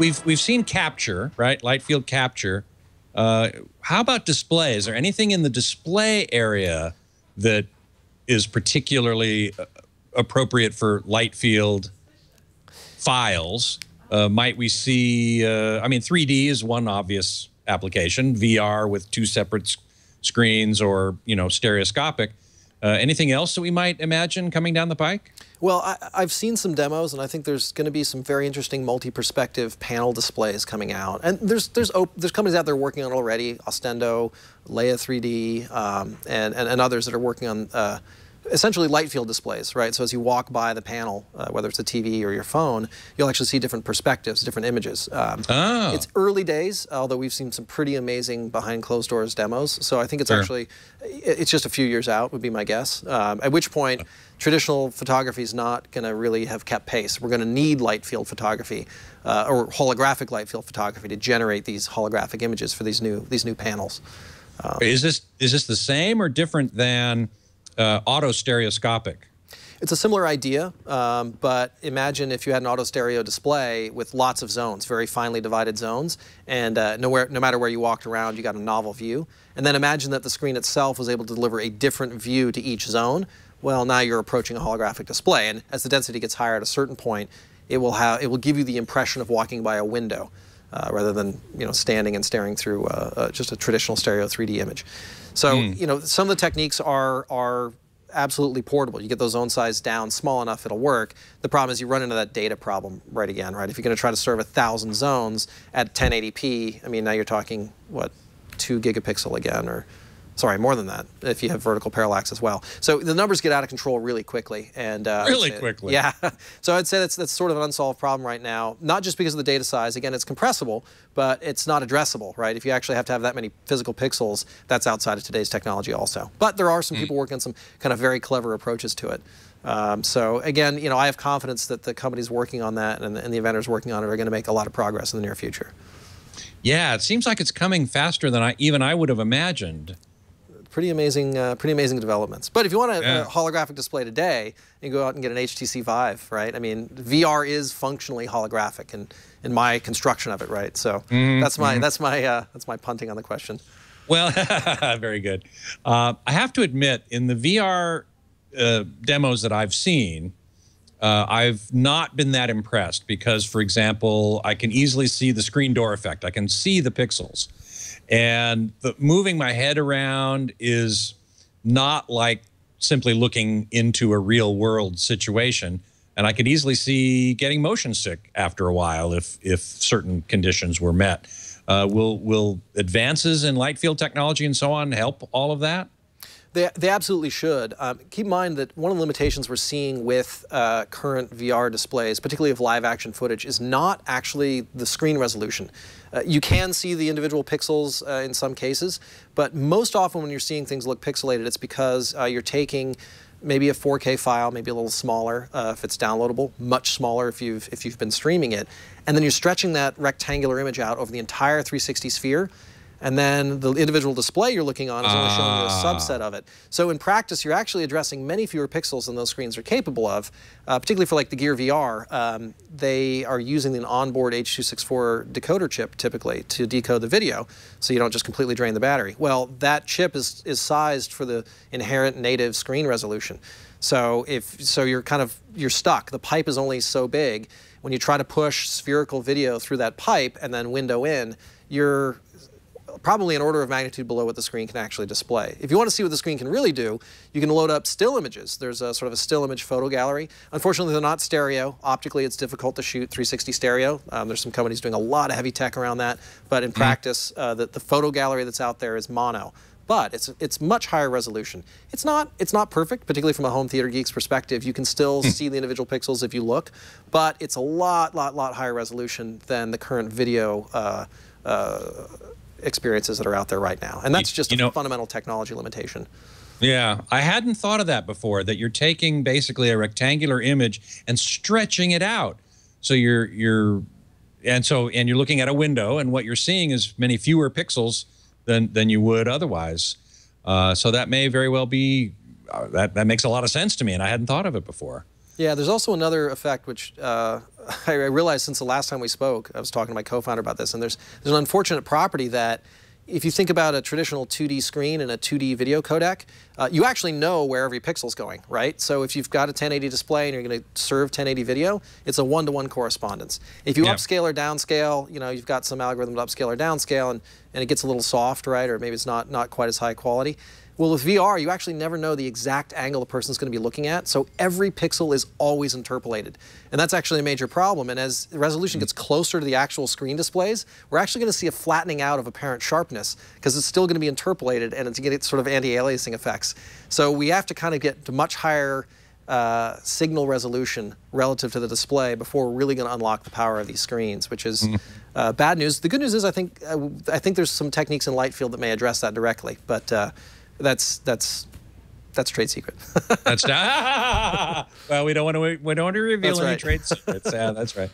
we've we've seen capture, right? Light field capture. Uh, how about display? Is there anything in the display area that is particularly uh, appropriate for light field files? Uh, might we see? Uh, I mean, 3D is one obvious application. VR with two separate screens, or you know, stereoscopic. Uh, anything else that we might imagine coming down the pike? Well, I, have seen some demos, and I think there's going to be some very interesting multi-perspective panel displays coming out. And there's there's there's companies out there working on it already, Ostendo, Leia 3D, um, and, and, and others that are working on uh, essentially light field displays, right? So as you walk by the panel, uh, whether it's a TV or your phone, you'll actually see different perspectives, different images. Um, oh. It's early days, although we've seen some pretty amazing behind closed doors demos. So I think it's sure. actually, it's just a few years out would be my guess. Um, at which point, traditional photography is not going to really have kept pace. We're going to need light field photography uh, or holographic light field photography to generate these holographic images for these new these new panels. Um, is this is this the same or different than uh, auto stereoscopic? It's a similar idea, um, but imagine if you had an auto stereo display with lots of zones, very finely divided zones, and uh, nowhere, no matter where you walked around, you got a novel view. And then imagine that the screen itself was able to deliver a different view to each zone. Well, now you're approaching a holographic display, and as the density gets higher at a certain point, it will have it will give you the impression of walking by a window. Uh, rather than you know standing and staring through uh, uh, just a traditional stereo 3D image. So mm. you know some of the techniques are are absolutely portable. You get those zone size down small enough, it'll work. The problem is you run into that data problem right again, right? If you're going to try to serve a thousand zones at 1080p, I mean now you're talking what two gigapixel again, or sorry, more than that if you have vertical parallax as well. So the numbers get out of control really quickly. and uh, Really quickly. Yeah. so I'd say that's, that's sort of an unsolved problem right now, not just because of the data size. Again, it's compressible, but it's not addressable, right? If you actually have to have that many physical pixels, that's outside of today's technology also. But there are some mm. people working on some kind of very clever approaches to it. Um, so again, you know, I have confidence that the companies working on that and the, and the inventors working on it are going to make a lot of progress in the near future. Yeah, it seems like it's coming faster than I even I would have imagined pretty amazing, uh, pretty amazing developments. But if you want a, yeah. a, holographic display today, you go out and get an HTC Vive, right? I mean, VR is functionally holographic in, in my construction of it, right? So mm-hmm. that's my mm-hmm. that's my uh, that's my punting on the question. Well, very good. Uh, I have to admit, in the VR uh, demos that I've seen, uh, I've not been that impressed because, for example, I can easily see the screen door effect. I can see the pixels. And the, moving my head around is not like simply looking into a real world situation. And I could easily see getting motion sick after a while if, if certain conditions were met. Uh, will, will advances in light field technology and so on help all of that? They, they absolutely should. Um, keep in mind that one of the limitations we're seeing with uh, current VR displays, particularly of live action footage, is not actually the screen resolution. Uh, you can see the individual pixels uh, in some cases, but most often when you're seeing things look pixelated, it's because uh, you're taking maybe a 4K file, maybe a little smaller uh, if it's downloadable, much smaller if you've, if you've been streaming it, and then you're stretching that rectangular image out over the entire 360 sphere, and then the individual display you're looking on is only showing you a ah. subset of it. So in practice, you're actually addressing many fewer pixels than those screens are capable of, uh, particularly for like the Gear VR. Um, they are using an onboard H.264 decoder chip typically to decode the video, so you don't just completely drain the battery. Well, that chip is, is sized for the inherent native screen resolution. So if so you're kind of you're stuck. The pipe is only so big. When you try to push spherical video through that pipe and then window in, you're probably an order of magnitude below what the screen can actually display. If you want to see what the screen can really do, you can load up still images. There's a sort of a still image photo gallery. Unfortunately, they're not stereo. Optically, it's difficult to shoot 360 stereo. Um, there's some companies doing a lot of heavy tech around that, but in mm practice, uh, the, the photo gallery that's out there is mono but it's it's much higher resolution. It's not it's not perfect, particularly from a home theater geek's perspective. You can still hmm. see the individual pixels if you look, but it's a lot lot lot higher resolution than the current video uh, uh, experiences that are out there right now. And that's just you, you a know, fundamental technology limitation. Yeah, I hadn't thought of that before, that you're taking basically a rectangular image and stretching it out. So you're, you're, and so, and you're looking at a window and what you're seeing is many fewer pixels than, than you would otherwise. Uh, so that may very well be, uh, that, that makes a lot of sense to me and I hadn't thought of it before. Yeah, there's also another effect which uh, I realized since the last time we spoke. I was talking to my co-founder about this, and there's there's an unfortunate property that if you think about a traditional 2D screen and a 2D video codec, uh, you actually know where every pixel's going, right? So if you've got a 1080 display and you're going to serve 1080 video, it's a one-to-one correspondence. If you Yeah. upscale or downscale, you know, you've got some algorithm to upscale or downscale, and, and it gets a little soft, right? Or maybe it's not, not quite as high quality. Well, with VR, you actually never know the exact angle the person's going to be looking at, so every pixel is always interpolated. And that's actually a major problem. And as the resolution gets closer to the actual screen displays, we're actually going to see a flattening out of apparent sharpness because it's still going to be interpolated and it's going to get sort of anti-aliasing effects. So we have to kind of get to much higher uh, signal resolution relative to the display before we're really going to unlock the power of these screens, which is uh, bad news. The good news is I think uh, I think there's some techniques in Lightfield that may address that directly, but uh, that's that's that's trade secret. That's not. well, we don't want to. We don't want to reveal That's any right. trade secrets. Yeah, that's right.